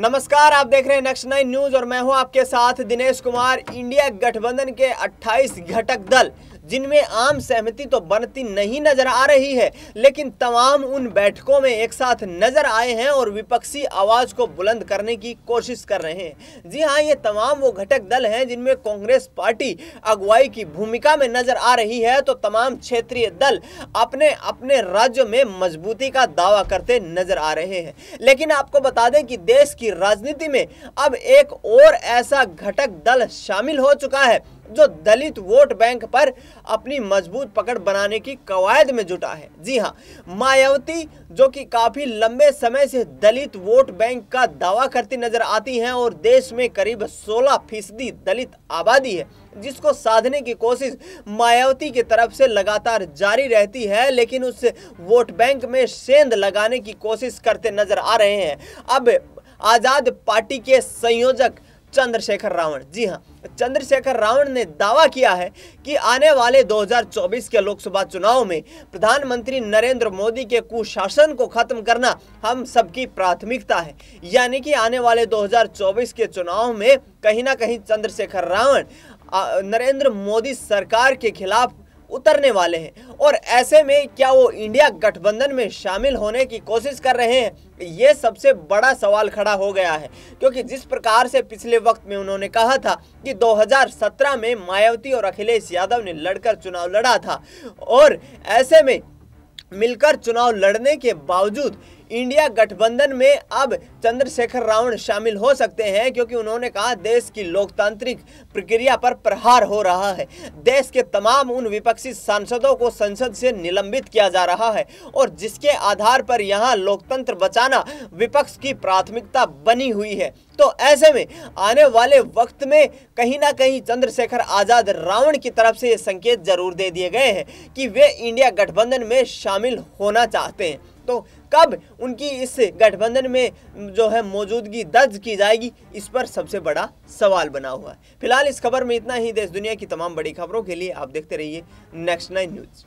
नमस्कार, आप देख रहे हैं नेक्स्ट नाइन न्यूज़ और मैं हूँ आपके साथ दिनेश कुमार इंडिया गठबंधन के 28 घटक दल। जिनमें आम सहमति तो बनती नहीं नज़र आ रही है, लेकिन तमाम उन बैठकों में एक साथ नज़र आए हैं और विपक्षी आवाज़ को बुलंद करने की कोशिश कर रहे हैं। जी हाँ ये तमाम वो घटक दल हैं जिनमें कांग्रेस पार्टी अगुवाई की भूमिका में नज़र आ रही है तो तमाम क्षेत्रीय दल अपने अपने राज्य में मजबूती का दावा करते नज़र आ रहे हैं। लेकिन आपको बता दें कि देश की राजनीति में अब एक और ऐसा घटक दल शामिल हो चुका है जो दलित वोट बैंक पर अपनी मज़बूत पकड़ बनाने की कवायद में जुटा है। जी हाँ मायावती, जो कि काफ़ी लंबे समय से दलित वोट बैंक का दावा करती नज़र आती हैं और देश में करीब 16 फ़ीसदी दलित आबादी है, जिसको साधने की कोशिश मायावती की तरफ़ से लगातार जारी रहती है, लेकिन उस वोट बैंक में सेंध लगाने की कोशिश करते नज़र आ रहे हैं। अब आज़ाद पार्टी के संयोजक चंद्रशेखर रावण। जी हाँ चंद्रशेखर रावण ने दावा किया है कि आने वाले 2024 के लोकसभा चुनाव में प्रधानमंत्री नरेंद्र मोदी के कुशासन को खत्म करना हम सबकी प्राथमिकता है। यानी कि आने वाले 2024 के चुनाव में कहीं ना कहीं चंद्रशेखर रावण नरेंद्र मोदी सरकार के खिलाफ उतरने वाले हैं। और ऐसे में क्या वो इंडिया गठबंधन में शामिल होने की कोशिश कर रहे हैं? ये सबसे बड़ा सवाल खड़ा हो गया है, क्योंकि जिस प्रकार से पिछले वक्त में उन्होंने कहा था कि 2017 में मायावती और अखिलेश यादव ने लड़कर चुनाव लड़ा था, और ऐसे में मिलकर चुनाव लड़ने के बावजूद इंडिया गठबंधन में अब चंद्रशेखर रावण शामिल हो सकते हैं क्योंकि उन्होंने कहा देश की लोकतांत्रिक प्रक्रिया पर प्रहार हो रहा है। देश के तमाम उन विपक्षी सांसदों को संसद से निलंबित किया जा रहा है और जिसके आधार पर यहाँ लोकतंत्र बचाना विपक्ष की प्राथमिकता बनी हुई है। तो ऐसे में आने वाले वक्त में कहीं ना कहीं चंद्रशेखर आज़ाद रावण की तरफ़ से ये संकेत ज़रूर दे दिए गए हैं कि वे इंडिया गठबंधन में शामिल होना चाहते हैं। तो कब उनकी इस गठबंधन में जो है मौजूदगी दर्ज की जाएगी, इस पर सबसे बड़ा सवाल बना हुआ है। फ़िलहाल इस खबर में इतना ही। देश दुनिया की तमाम बड़ी खबरों के लिए आप देखते रहिए नेक्स्ट नाइन न्यूज़।